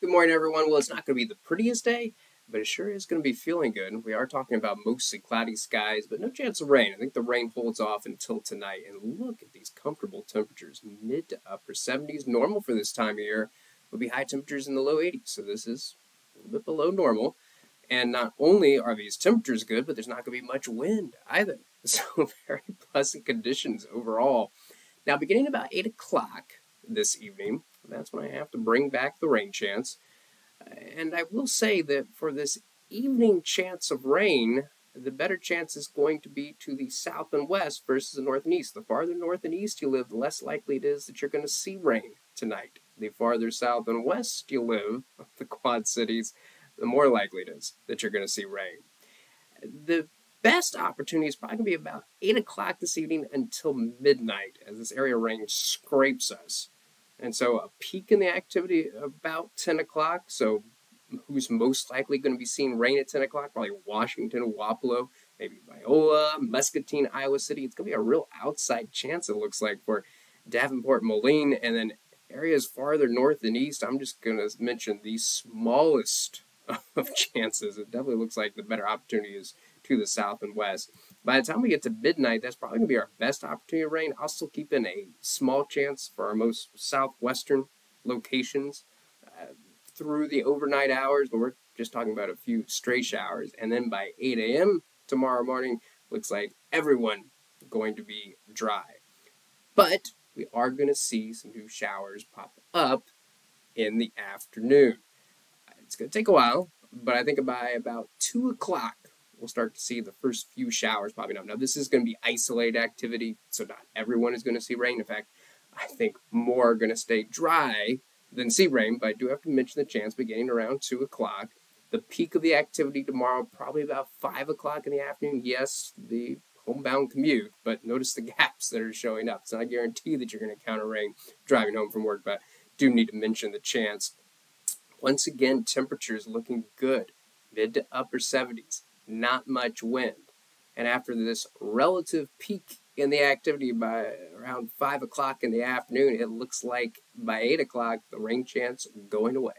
Good morning, everyone. Well, it's not going to be the prettiest day, but it sure is going to be feeling good. We are talking about mostly cloudy skies, but no chance of rain. I think the rain holds off until tonight. And look at these comfortable temperatures mid to upper 70s. Normal for this time of year would be high temperatures in the low 80s. So this is a little bit below normal. And not only are these temperatures good, but there's not going to be much wind either. So very pleasant conditions overall. Now, beginning about 8 o'clock this evening, that's when I have to bring back the rain chance. And I will say that for this evening chance of rain, the better chance is going to be to the south and west versus the north and east. The farther north and east you live, the less likely it is that you're going to see rain tonight. The farther south and west you live, the Quad Cities, the more likely it is that you're going to see rain. The best opportunity is probably going to be about 8 o'clock this evening until midnight as this area range scrapes us. And so a peak in the activity about 10 o'clock. So who's most likely going to be seeing rain at 10 o'clock? Probably Washington, Wapello, maybe Viola, Muscatine, Iowa City. It's going to be a real outside chance, it looks like, for Davenport, Moline, and then areas farther north and east. I'm just going to mention the smallest of chances. It definitely looks like the better opportunity is to the south and west. By the time we get to midnight, that's probably going to be our best opportunity of rain. I'll still keep in a small chance for our most southwestern locations uh, through the overnight hours, but we're just talking about a few stray showers. And then by 8 a.m. tomorrow morning, looks like everyone going to be dry. But we are going to see some new showers pop up in the afternoon. It's going to take a while, but I think by about 2 o'clock, we'll start to see the first few showers popping up. Now, this is going to be isolated activity, so not everyone is going to see rain. In fact, I think more are going to stay dry than see rain, but I do have to mention the chance beginning around 2 o'clock. The peak of the activity tomorrow, probably about 5 o'clock in the afternoon. Yes, the homebound commute, but notice the gaps that are showing up. Not a guarantee that you're going to encounter rain driving home from work, but do need to mention the chance. Once again, temperatures looking good, mid to upper 70s not much wind. And after this relative peak in the activity by around 5 o'clock in the afternoon, it looks like by 8 o'clock the rain chance going away.